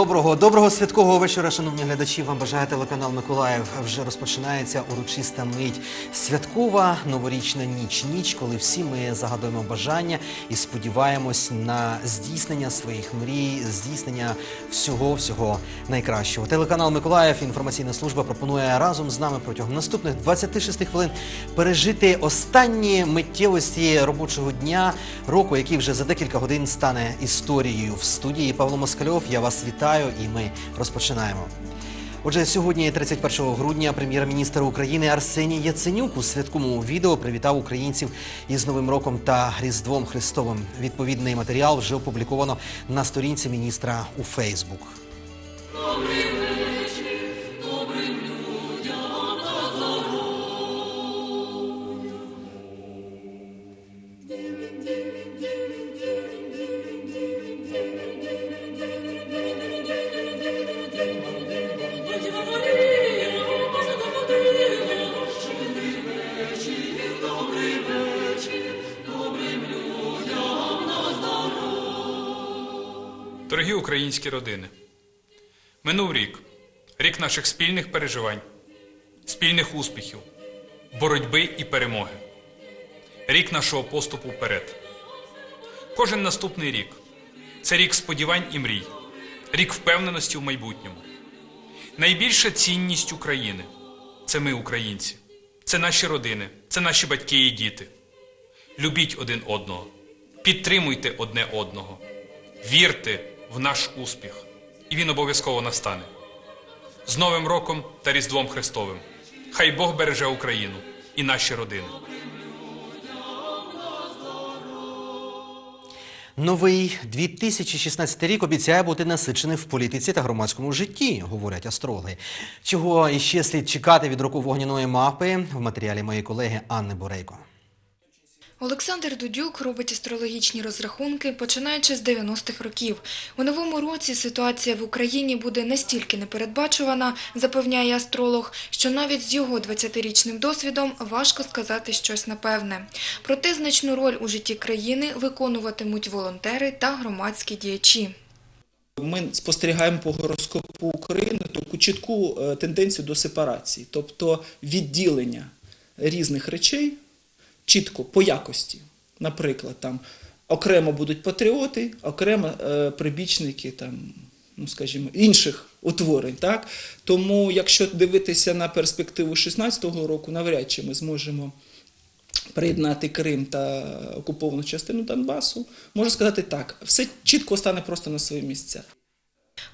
Доброго, доброго святкового вечора, шановні глядачі. Вам бажає телеканал Миколаїв. Вже розпочинається урочиста мить. Святкова новорічна ніч. Ніч, коли всі ми загадуємо бажання і сподіваємось на здійснення своїх мрій, здійснення всього всього найкращого. Телеканал Миколаїв, інформаційна служба пропонує разом з нами протягом наступних 26 хвилин пережити останні миттєвості робочого дня року, який вже за декілька годин стане історією. В студії Павло Москальов. Я вас вітаю і ми розпочинаємо. Отже, сьогодні, 31 грудня, прем'єр-міністр України Арсеній Яценюк у святковому відео привітав українців із Новим роком та Різдвом Христовим. Відповідний матеріал вже опубліковано на сторінці міністра у Фейсбук. Дорогі українські родини, минув рік, рік наших спільних переживань, спільних успіхів, боротьби і перемоги, рік нашого поступу вперед. Кожен наступний рік це рік сподівань і мрій, рік впевненості в майбутньому. Найбільша цінність України це ми, українці, це наші родини, це наші батьки і діти. Любіть один одного, підтримуйте одне одного. Вірте в наш успіх, і він обов'язково настане. З Новим роком та Різдвом Христовим. Хай Бог береже Україну і наші родини. Новий 2016 рік обіцяє бути насиченим в політиці та громадському житті, говорять астрологи. Чого іще слід чекати від року вогняної мапи в матеріалі моєї колеги Анни Борейко. Олександр Дудюк робить астрологічні розрахунки, починаючи з 90-х років. У новому році ситуація в Україні буде настільки непередбачувана, запевняє астролог, що навіть з його 20-річним досвідом важко сказати щось напевне. Проте значну роль у житті країни виконуватимуть волонтери та громадські діячі. Ми спостерігаємо по гороскопу України таку чітку е, тенденцію до сепарації, тобто відділення різних речей чітко по якості. Наприклад, там окремо будуть патріоти, окремо е, прибічники там, ну скажімо, інших утворень. Так? Тому, якщо дивитися на перспективу 16-го року, навряд чи ми зможемо приєднати Крим та окуповану частину Донбасу, можу сказати так, все чітко стане просто на свої місця.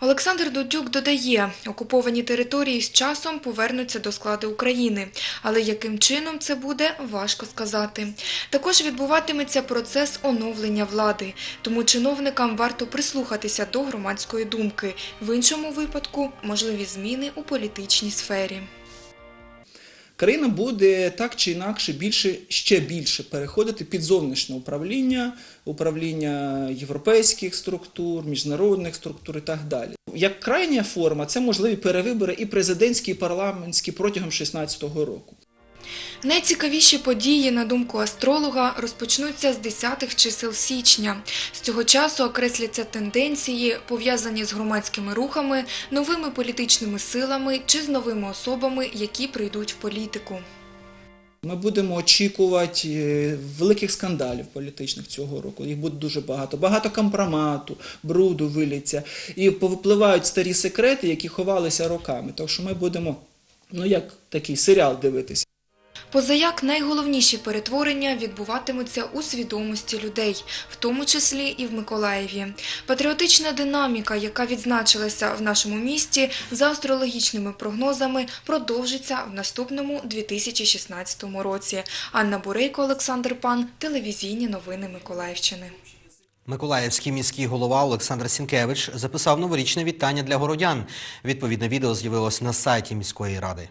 Олександр Дудюк додає, окуповані території з часом повернуться до складу України, але яким чином це буде, важко сказати. Також відбуватиметься процес оновлення влади, тому чиновникам варто прислухатися до громадської думки. В іншому випадку можливі зміни у політичній сфері. Країна буде так чи інакше більше, ще більше переходити під зовнішнє управління, управління європейських структур, міжнародних структур і так далі. Як крайня форма, це можливі перевибори і президентські, і парламентські протягом 2016 року. Найцікавіші події, на думку астролога, розпочнуться з 10-х чисел січня. З цього часу окресляться тенденції, пов'язані з громадськими рухами, новими політичними силами чи з новими особами, які прийдуть в політику. Ми будемо очікувати е, великих скандалів політичних цього року. Їх буде дуже багато. Багато компромату, бруду виліться. І повипливають старі секрети, які ховалися роками. Так що ми будемо, ну як такий серіал дивитися. Позаяк найголовніші перетворення відбуватимуться у свідомості людей, в тому числі і в Миколаєві. Патріотична динаміка, яка відзначилася в нашому місті за астрологічними прогнозами, продовжиться в наступному 2016 році. Анна Бурейко, Олександр Пан, телевізійні новини Миколаївщини. Миколаївський міський голова Олександр Сінкевич записав новорічне вітання для городян. Відповідне відео з'явилось на сайті міської ради.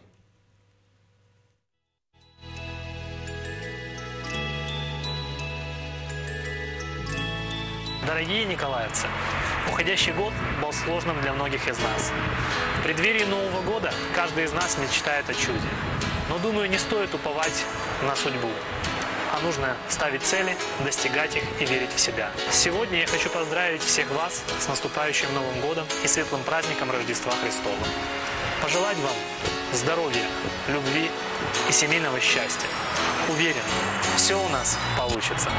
Дорогие николаевцы, уходящий год был сложным для многих из нас. В преддверии Нового года каждый из нас мечтает о чуде. Но, думаю, не стоит уповать на судьбу. а нужно ставить цели, достигать их и верить в себя. Сегодня я хочу поздравить всех вас с наступающим Новым годом и светлым праздником Рождества Христова. Пожелать вам здоровья, любви и семейного счастья. Уверен, все у нас получится.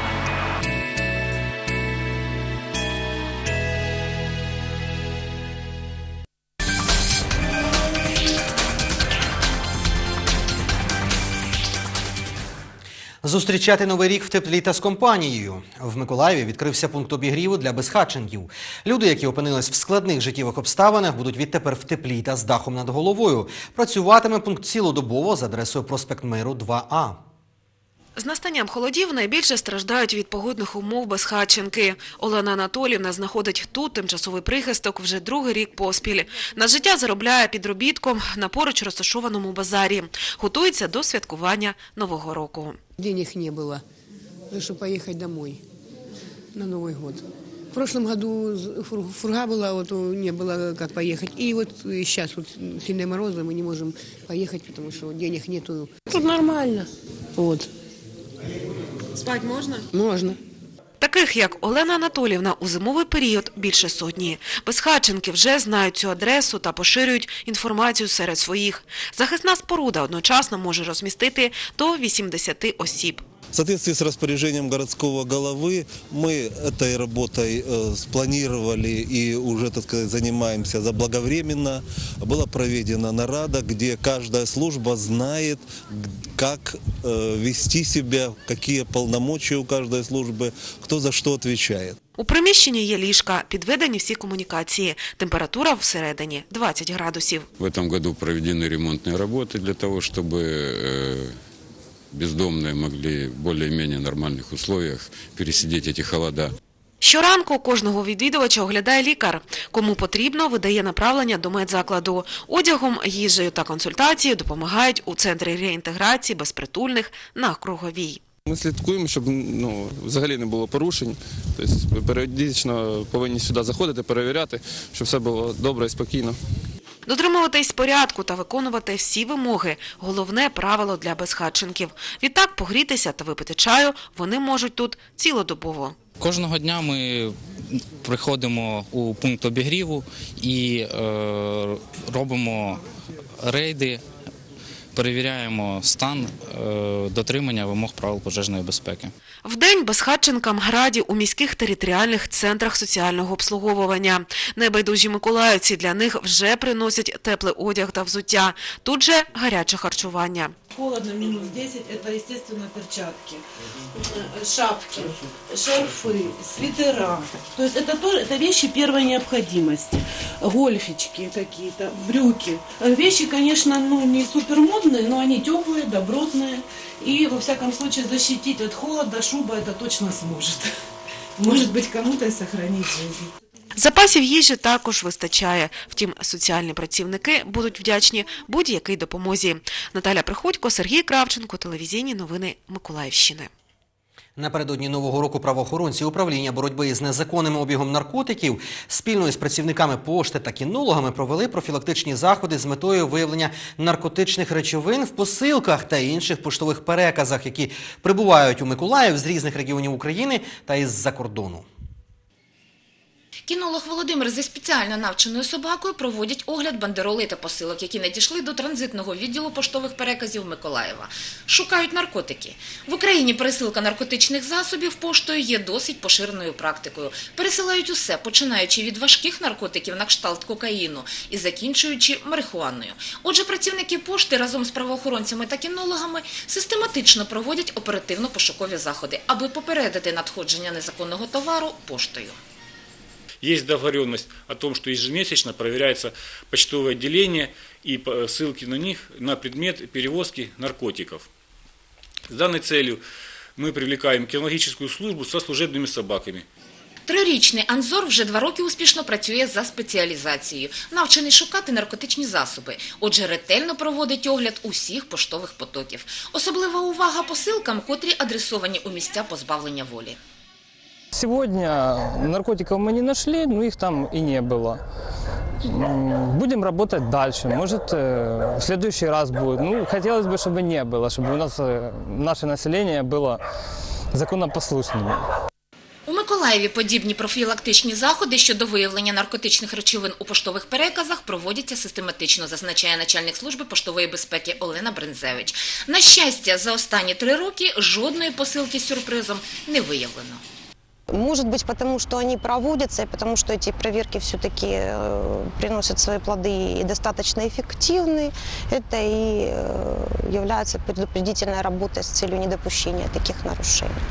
Зустрічати новий рік в теплі та з компанією. В Миколаєві відкрився пункт обігріву для безхатченків. Люди, які опинились в складних життєвих обставинах, будуть відтепер в теплі та з дахом над головою. Працюватиме пункт цілодобово за адресою проспект Миру 2А. З настанням холодів найбільше страждають від погодних умов безхатченки. Олена Анатолівна знаходить тут тимчасовий прихисток вже другий рік поспіль. На життя заробляє підробітком на поруч розташованому базарі. Готується до святкування Нового року. Денег не было, чтобы поехать домой на Новый год. В прошлом году з- фур- фурга была, вот у- не было как поехать. И вот сейчас вот сильные морозы, мы не можем поехать, потому что денег нету. Тут нормально. Вот. Спать можна? Можно. Таких, як Олена Анатолівна, у зимовий період більше сотні. Безхатченки вже знають цю адресу та поширюють інформацію серед своїх. Захисна споруда одночасно може розмістити до 80 осіб. В соответствии с распоряжением городского головы мы этой работой э, спланировали и уже, так сказать, занимаемся заблаговременно. Была проведена нарада, где каждая служба знает, г- как э, вести себя, какие полномочия у каждой службы, кто за что отвечает. У приміщенні є ліжка, підведені всі комунікації. Температура всередині 20 градусів. В этом году проведены ремонтные работы для того, чтобы э, бездомные могли в более-менее нормальных условиях пересидеть эти холода. Щоранку кожного відвідувача оглядає лікар. Кому потрібно, видає направлення до медзакладу. Одягом, їжею та консультацією допомагають у центрі реінтеграції безпритульних на Круговій. Ми слідкуємо, щоб ну, взагалі не було порушень. Тобто періодично повинні сюди заходити, перевіряти, щоб все було добре і спокійно. Дотримуватись порядку та виконувати всі вимоги – головне правило для безхатченків. Відтак погрітися та випити чаю вони можуть тут цілодобово. Кожного дня ми приходимо у пункт обігріву і е, робимо рейди, перевіряємо стан е, дотримання вимог правил пожежної безпеки. Вдень безхатченкам граді у міських територіальних центрах соціального обслуговування. Небайдужі миколаївці для них вже приносять теплий одяг та взуття. Тут же гаряче харчування. Холодно, минус 10, это, естественно, перчатки, э, шапки, шарфы, свитера. То есть это тоже это вещи первой необходимости. Гольфички какие-то, брюки. Э, Вещи, конечно, ну, не супер модные, но они теплые, добротные. И, во всяком случае, защитить от холода шуба это точно сможет. Может быть, кому-то и сохранить жизнь. Запасів їжі також вистачає. Втім, соціальні працівники будуть вдячні будь-якій допомозі. Наталя Приходько, Сергій Кравченко, телевізійні новини Миколаївщини. Напередодні нового року правоохоронці управління боротьби з незаконним обігом наркотиків спільно із працівниками пошти та кінологами провели профілактичні заходи з метою виявлення наркотичних речовин в посилках та інших поштових переказах, які прибувають у Миколаїв з різних регіонів України та із-за кордону. Кінолог Володимир зі спеціально навченою собакою проводять огляд бандеролей та посилок, які надійшли до транзитного відділу поштових переказів Миколаєва. Шукають наркотики. В Україні пересилка наркотичних засобів поштою є досить поширеною практикою. Пересилають усе, починаючи від важких наркотиків на кшталт кокаїну і закінчуючи марихуаною. Отже, працівники пошти разом з правоохоронцями та кінологами систематично проводять оперативно-пошукові заходи, аби попередити надходження незаконного товару поштою. Есть договоренность о том, что ежемесячно проверяется почтовое отделение и по- ссылки на них на предмет перевозки наркотиков. С данной целью мы привлекаем кинологическую службу со служебными собаками. Трирічний Анзор вже два роки успішно працює за спеціалізацією, навчений шукати наркотичні засоби. Отже, ретельно проводить огляд усіх поштових потоків. Особлива увага посилкам, котрі адресовані у місця позбавлення волі. Сегодня наркотиков мы не нашли, но их там и не было. М, Будем работать дальше. Может, э, в следующий раз будет. Ну, хотелось бы, чтобы не было, чтобы у нас э, наше население было законопослушными. У Миколаєві подібні профілактичні заходи щодо виявлення наркотичних речовин у поштових переказах проводяться систематично, зазначає начальник служби поштової безпеки Олена Бринзевич. На щастя, за останні три роки жодної посилки з сюрпризом не виявлено. Может быть, потому что они проводятся, и потому что эти проверки все-таки приносят свои плоды и достаточно эффективны. Это и э, является предупредительной работой с целью недопущения таких нарушений.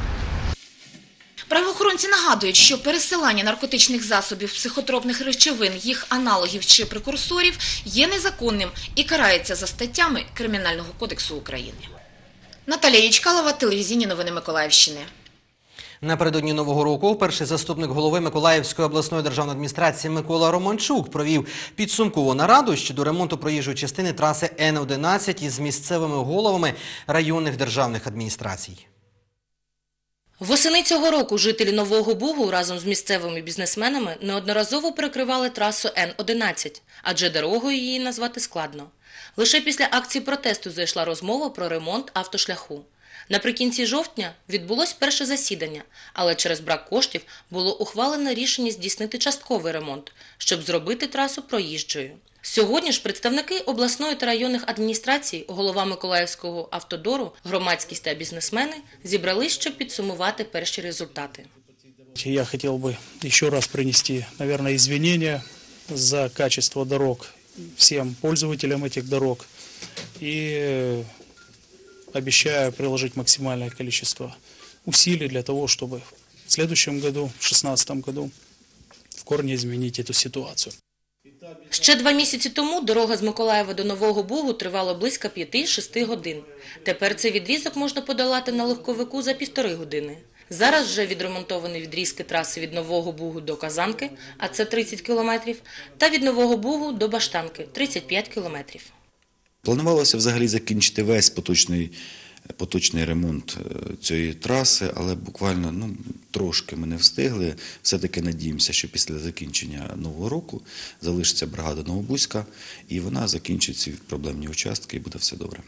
Правоохоронці нагадують, що пересилання наркотичних засобів, психотропних речовин, їх аналогів чи прекурсорів є незаконним і карається за статтями Кримінального кодексу України. Наталія Ячкалова, телевізійні новини Миколаївщини. Напередодні нового року перший заступник голови Миколаївської обласної державної адміністрації Микола Романчук провів підсумкову нараду щодо ремонту проїжджої частини траси Н-11 із місцевими головами районних державних адміністрацій. Восени цього року жителі Нового Бугу разом з місцевими бізнесменами неодноразово перекривали трасу Н-11, адже дорогою її назвати складно. Лише після акції протесту зайшла розмова про ремонт автошляху. Наприкінці жовтня відбулось перше засідання, але через брак коштів було ухвалене рішення здійснити частковий ремонт, щоб зробити трасу проїжджою. Сьогодні ж представники обласної та районних адміністрацій, голова Миколаївського автодору, громадськість та бізнесмени зібрались, щоб підсумувати перші результати. Я хотел бы еще раз принести, наверное, извинения за качество дорог всем пользователям этих дорог и э, обещаю приложить максимальное количество усилий для того, чтобы в следующем году, в 2016 году, в корне изменить эту ситуацию. Ще два місяці тому дорога з Миколаєва до Нового Бугу тривала близько 5-6 годин. Тепер цей відрізок можна подолати на легковику за півтори години. Зараз вже відремонтовані відрізки траси від Нового Бугу до Казанки, а це 30 кілометрів, та від Нового Бугу до Баштанки – 35 кілометрів. Планувалося взагалі закінчити весь поточний, поточний ремонт е, цієї траси, але буквально ну, трошки ми не встигли. Все-таки надіємося, що після закінчення нового року залишиться бригада Новобузька, і вона закінчить ці проблемні участки і буде все добре.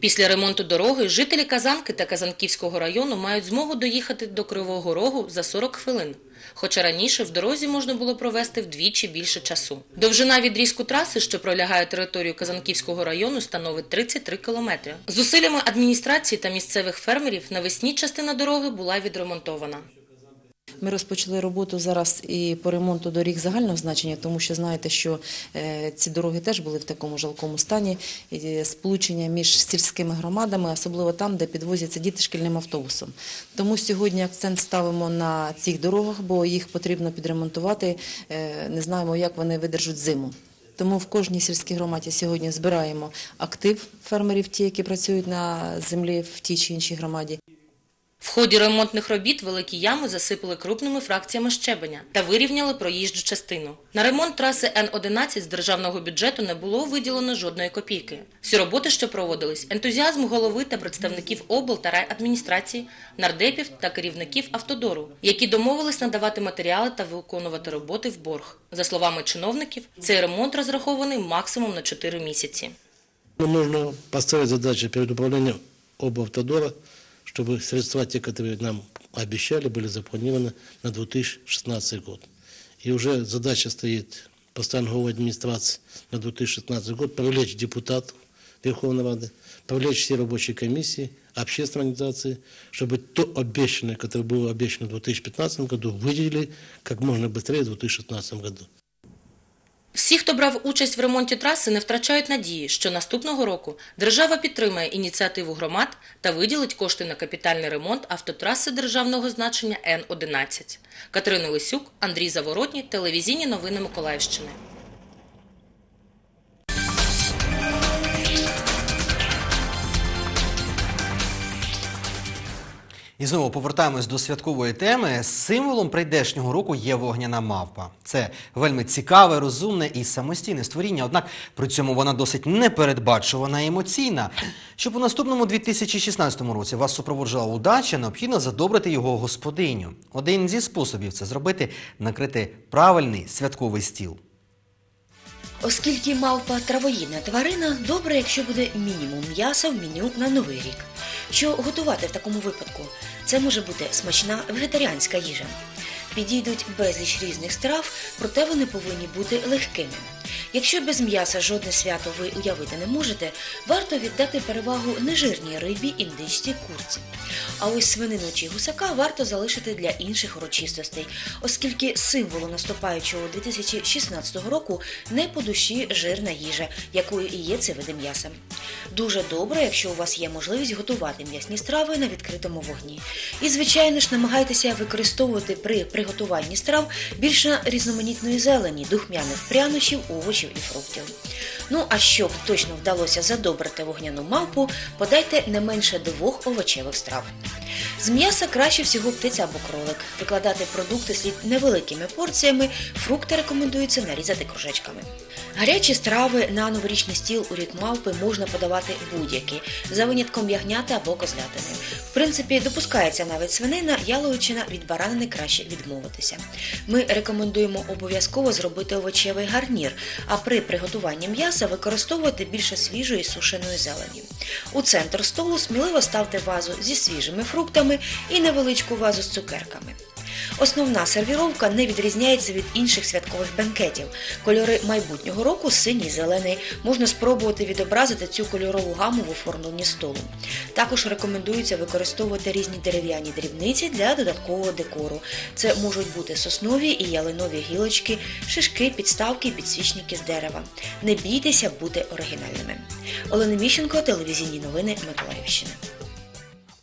Після ремонту дороги жителі Казанки та Казанківського району мають змогу доїхати до Кривого Рогу за 40 хвилин. Хоча раніше в дорозі можна було провести вдвічі більше часу. Довжина відрізку траси, що пролягає територію Казанківського району, становить 33 кілометри. З усиллями адміністрації та місцевих фермерів навесні частина дороги була відремонтована. Ми розпочали роботу зараз і по ремонту доріг загального значення, тому що знаєте, що е, ці дороги теж були в такому жалкому стані. Сполучення між сільськими громадами, особливо там, де підвозяться діти шкільним автобусом. Тому сьогодні акцент ставимо на цих дорогах, бо їх потрібно підремонтувати. Е, Не знаємо, як вони видержуть зиму. Тому в кожній сільській громаді сьогодні збираємо актив фермерів, ті, які працюють на землі в тій чи іншій громаді. В ході ремонтних робіт великі ями засипали крупними фракціями щебеня та вирівняли проїжджу частину. На ремонт траси Н-11 з державного бюджету не було виділено жодної копійки. Всі роботи, що проводились, ентузіазм голови та представників обл та райадміністрації, нардепів та керівників автодору, які домовились надавати матеріали та виконувати роботи в борг. За словами чиновників, цей ремонт розрахований максимум на 4 місяці. Нам нужно поставить задачу перед управлением облавтодора, чтобы средства, те, которые нам обещали, были запланированы на 2016 год. И уже задача стоит постановой администрации на 2016 год привлечь депутатов Верховной Рады, привлечь все рабочие комиссии, общественные организации, чтобы то обещанное, которое было обещано в 2015 году, выделили как можно быстрее в 2016 году. Всі, хто брав участь в ремонті траси, не втрачають надії, що наступного року держава підтримає ініціативу громад та виділить кошти на капітальний ремонт автотраси державного значення Н-11. Катерина Лисюк, Андрій Заворотній, телевізійні новини Миколаївщини. І знову повертаємось до святкової теми. Символом прийдешнього року є вогняна мавпа. Це вельми цікаве, розумне і самостійне створіння. Однак при цьому вона досить непередбачувана і емоційна. Щоб у наступному 2016 році вас супроводжувала удача, необхідно задобрити його господиню. Один зі способів це зробити накрити правильний святковий стіл. Оскільки мавпа травоїдна тварина, добре, якщо буде мінімум м'яса в меню на новий рік. Що готувати в такому випадку? Це може бути смачна вегетаріанська їжа. Підійдуть безліч різних страв, проте вони повинні бути легкими. Якщо без м'яса жодне свято ви уявити не можете, варто віддати перевагу нежирній рибі, індичці, курці. А ось свинину чи гусака варто залишити для інших урочистостей, оскільки символу наступаючого 2016 року не по душі жирна їжа, якою і є ці види м'яса. Дуже добре, якщо у вас є можливість готувати м'ясні страви на відкритому вогні. І, звичайно ж, намагайтеся використовувати при приготуванні страв більше різноманітної зелені, духмяних прянощів, овочів і фруктів. Ну а щоб точно вдалося задобрити вогняну мавпу, подайте не менше двох овочевих страв. З м'яса краще всього птиця або кролик. Викладати продукти слід невеликими порціями, фрукти рекомендується нарізати кружечками. Гарячі страви на новорічний стіл у рік мавпи можна подавати будь-які, за винятком ягняти або козлятини. В принципі, допускається навіть свинина, яловичина від баранини краще відмовитися. Ми рекомендуємо обов'язково зробити овочевий гарнір, а при приготуванні м'яса використовуйте більше свіжої сушеної зелені. У центр столу сміливо ставте вазу зі свіжими фруктами і невеличку вазу з цукерками. Основна сервіровка не відрізняється від інших святкових бенкетів. Кольори майбутнього року синій, зелений. Можна спробувати відобразити цю кольорову гаму в оформленні столу. Також рекомендується використовувати різні дерев'яні дрібниці для додаткового декору. Це можуть бути соснові і ялинові гілочки, шишки, підставки підсвічники з дерева. Не бійтеся бути оригінальними. Олена Міщенко, телевізійні новини Миколаївщини.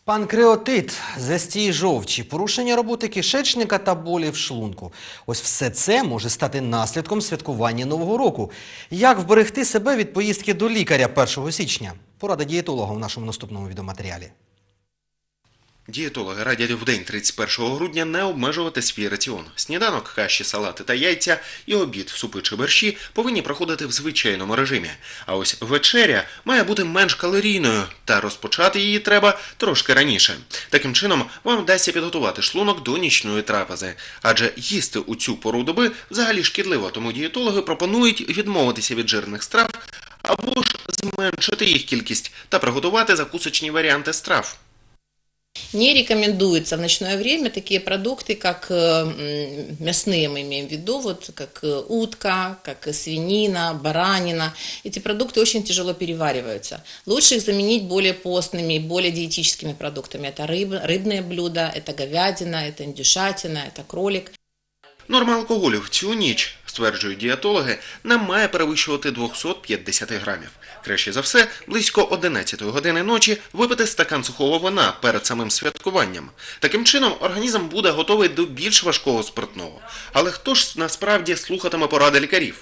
Панкреотит, застій жовчі, порушення роботи кишечника та болі в шлунку. Ось все це може стати наслідком святкування Нового року. Як вберегти себе від поїздки до лікаря 1 січня? Порада дієтолога в нашому наступному відеоматеріалі. Дієтологи радять в день 31 грудня не обмежувати свій раціон. Сніданок, каші, салати та яйця і обід, супи чи борщі повинні проходити в звичайному режимі. А ось вечеря має бути менш калорійною, та розпочати її треба трошки раніше. Таким чином, вам вдасться підготувати шлунок до нічної трапези. Адже їсти у цю пору доби взагалі шкідливо, тому дієтологи пропонують відмовитися від жирних страв або ж зменшити їх кількість та приготувати закусочні варіанти страв. Не рекомендуется в ночное время такие продукты, как э, м, мясные мы имеем в виду, вот как э, утка, как э, свинина, баранина. Эти продукты очень тяжело перевариваются. Лучше их заменить более постными, более диетическими продуктами. Это рыб, рыбные блюда, это говядина, это индюшатина, это кролик. Норма алкоголю в цю ніч, стверджують дієтологи, не має перевищувати 250 грамів. Краще за все, близько 11 години ночі випити стакан сухого вина перед самим святкуванням. Таким чином, організм буде готовий до більш важкого спиртного. Але хто ж насправді слухатиме поради лікарів?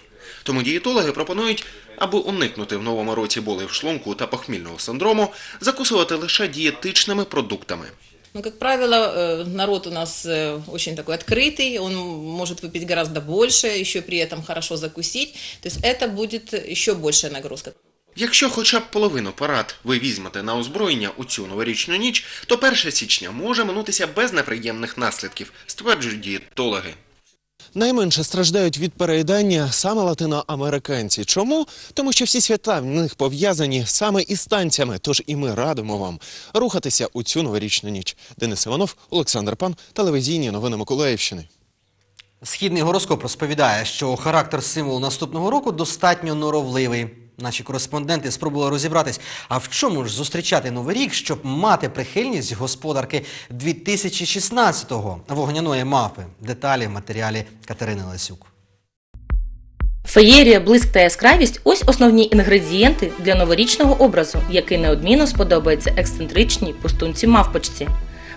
Тому дієтологи пропонують, аби уникнути в новому році болей в шлунку та похмільного синдрому, закусувати лише дієтичними продуктами. Но, как правило, э, народ у нас э, очень такой открытый, он может выпить гораздо больше, еще при этом хорошо закусить. То есть это будет еще большая нагрузка. Якщо хоча б половину порад ви візьмете на озброєння у цю новорічну ніч, то 1 січня може минутися без неприємних наслідків, стверджують дієтологи. Найменше страждають від переїдання саме латиноамериканці. Чому? Тому що всі свята в них пов'язані саме із танцями. Тож і ми радимо вам рухатися у цю новорічну ніч. Денис Іванов, Олександр Пан, телевізійні новини Миколаївщини. Східний гороскоп розповідає, що характер символу наступного року достатньо норовливий. Наші кореспонденти спробували розібратись, а в чому ж зустрічати новий рік, щоб мати прихильність господарки 2016-го вогняної мапи. Деталі в матеріалі Катерини Лесюк. Феєрія, блиск та яскравість ось основні інгредієнти для новорічного образу, який неодмінно сподобається ексцентричній пустунці мавпочці.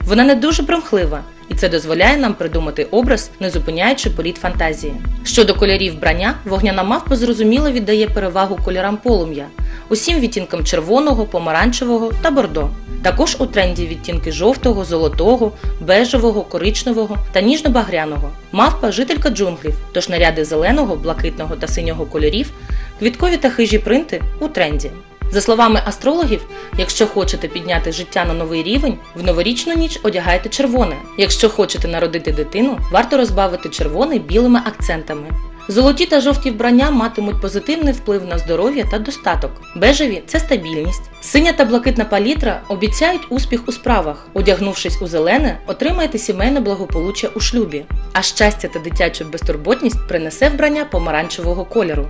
Вона не дуже примхлива, і це дозволяє нам придумати образ, не зупиняючи політ фантазії. Щодо кольорів вбрання, вогняна мавпа зрозуміло віддає перевагу кольорам полум'я, усім відтінкам червоного, помаранчевого та бордо. Також у тренді відтінки жовтого, золотого, бежевого, коричневого та ніжно-багряного. Мавпа жителька джунглів, тож наряди зеленого, блакитного та синього кольорів, квіткові та хижі принти у тренді. За словами астрологів, якщо хочете підняти життя на новий рівень, в новорічну ніч одягайте червоне. Якщо хочете народити дитину, варто розбавити червоний білими акцентами. Золоті та жовті вбрання матимуть позитивний вплив на здоров'я та достаток. Бежеві це стабільність. Синя та блакитна палітра обіцяють успіх у справах. Одягнувшись у зелене, отримаєте сімейне благополуччя у шлюбі. А щастя та дитячу безтурботність принесе вбрання помаранчевого кольору.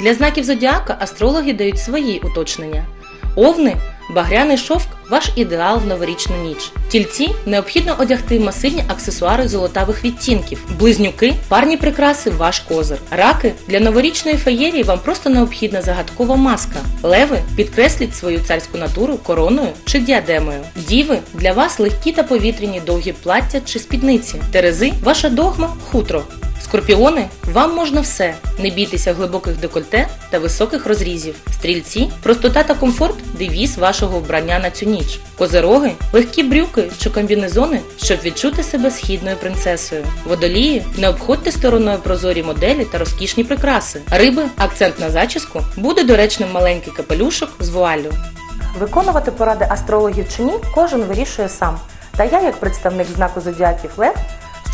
Для знаків зодіака астрологи дають свої уточнення. Овни багряний шовк ваш ідеал в новорічну ніч. Тільці необхідно одягти масивні аксесуари золотавих відтінків. Близнюки парні прикраси ваш козир. Раки для новорічної феєрії вам просто необхідна загадкова маска. Леви підкресліть свою царську натуру короною чи діадемою. Діви для вас легкі та повітряні довгі плаття чи спідниці. Терези ваша догма хутро. Скорпіони, вам можна все. Не бійтеся глибоких декольте та високих розрізів. Стрільці, простота та комфорт девіз вашого вбрання на цю ніч. Козероги, легкі брюки чи комбінезони, щоб відчути себе східною принцесою. Водолії, не обходьте стороною прозорі моделі та розкішні прикраси. Риби, акцент на зачіску, буде доречним маленький капелюшок з вуаллю. Виконувати поради астрологів чи ні, кожен вирішує сам. Та я, як представник знаку зодіаків Лев,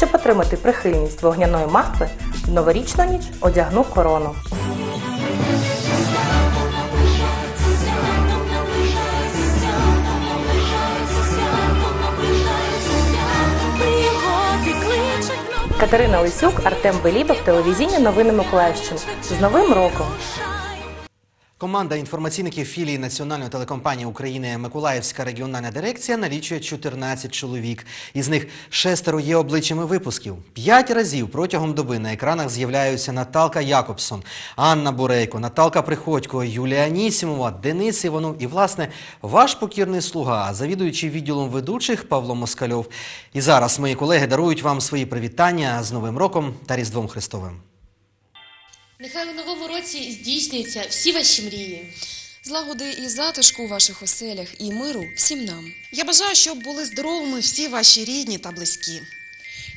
щоб отримати прихильність вогняної мавпи, в новорічну ніч одягну корону. Катерина Лисюк, Артем Белібов, телевізійні новини Миколаївщини. З Новим роком! Команда інформаційників філії Національної телекомпанії України Миколаївська регіональна дирекція налічує 14 чоловік. Із них шестеро є обличчями випусків. П'ять разів протягом доби на екранах з'являються Наталка Якобсон, Анна Бурейко, Наталка Приходько, Юлія Анісімова, Денис Іванов і, власне, ваш покірний слуга, завідуючий відділом ведучих Павло Москальов. І зараз мої колеги дарують вам свої привітання з Новим роком та Різдвом Христовим. Нехай у новому році здійснюються всі ваші мрії. Злагоди і затишку у ваших оселях і миру всім нам. Я бажаю, щоб були здоровими всі ваші рідні та близькі.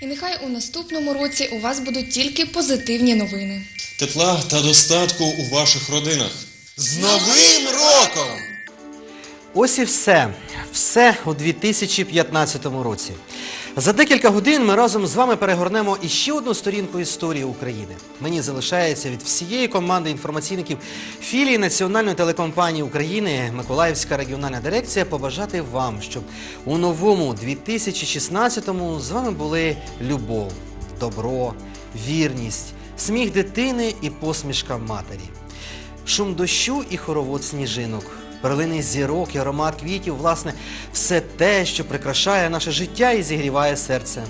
І нехай у наступному році у вас будуть тільки позитивні новини. тепла та достатку у ваших родинах. З Новим роком! Ось і все. Все у 2015 році. За декілька годин ми разом з вами перегорнемо іще одну сторінку історії України. Мені залишається від всієї команди інформаційників філії Національної телекомпанії України Миколаївська регіональна дирекція побажати вам, щоб у новому 2016-му з вами були любов, добро, вірність, сміх дитини і посмішка матері. Шум дощу і хоровод сніжинок, перлини зірок і аромат квітів, власне, все те, що прикрашає наше життя і зігріває серце.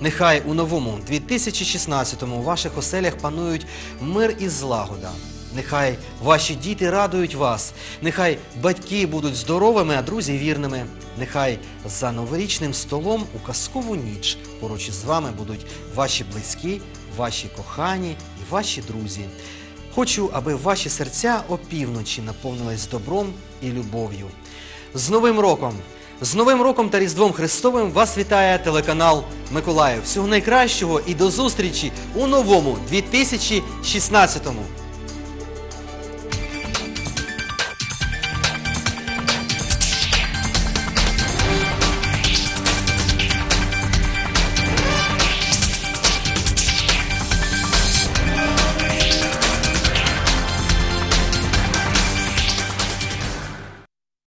Нехай у новому 2016-му у ваших оселях панують мир і злагода. Нехай ваші діти радують вас, нехай батьки будуть здоровими, а друзі вірними. Нехай за новорічним столом у казкову ніч поруч із вами будуть ваші близькі, ваші кохані і ваші друзі. Хочу, аби ваші серця опівночі наповнились добром і любов'ю. З Новим роком! З Новим роком та Різдвом Христовим вас вітає телеканал Миколаїв. Всього найкращого і до зустрічі у новому 2016-му.